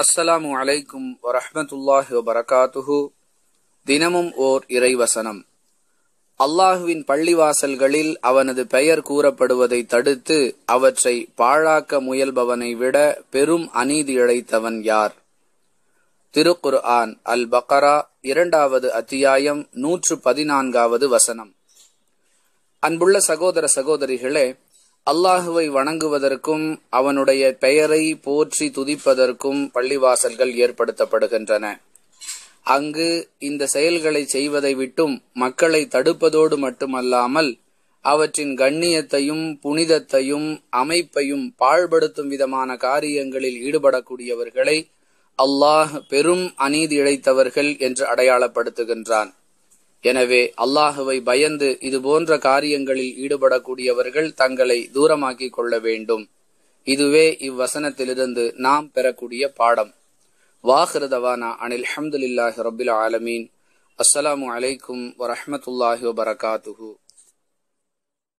அஸ்ஸலாமு அலைக்கும் வரஹமத்துல்லாஹி வபரகாத்துஹு. தினமும் ஓர் இறைவசனம். அல்லாஹுவின் பள்ளிவாசல்களில் அவனது பெயர் கூறப்படுவதை தடுத்து அவற்றை பாழாக்க முயல்பவனை விட பெரும் அநீதி இழைத்தவன் யார்? திருக்குர் ஆன் அல் பக்கரா இரண்டாவது அத்தியாயம் நூற்று பதினான்காவது வசனம். அன்புள்ள சகோதர சகோதரிகளே அல்லாஹுவை வணங்குவதற்கும் அவனுடைய பெயரை போற்றி துதிப்பதற்கும் பள்ளிவாசல்கள் ஏற்படுத்தப்படுகின்றன. அங்கு இந்த செயல்களை செய்வதை விட்டும் மக்களை தடுப்பதோடு மட்டுமல்லாமல் அவற்றின் கண்ணியத்தையும் புனிதத்தையும் அமைப்பையும் பாழ்படுத்தும் விதமான காரியங்களில் ஈடுபடக்கூடியவர்களை அல்லாஹ் பெரும் அநீதி இழைத்தவர்கள் என்று அடையாளப்படுத்துகின்றான். எனவே அல்லாஹுவை பயந்து இது போன்ற காரியங்களில் ஈடுபடக்கூடியவர்கள் தங்களை தூரமாக்கிக் கொள்ள வேண்டும். இதுவே இவ்வசனத்திலிருந்து நாம் பெறக்கூடிய பாடம். வாஹிருதவானா அனில் அஹமதுல்லாஹி ரபில் ஆலமீன். அஸ்ஸலாமு அலைக்கும் வரஹமத்துல்லாஹி வபரகாத்துஹூ.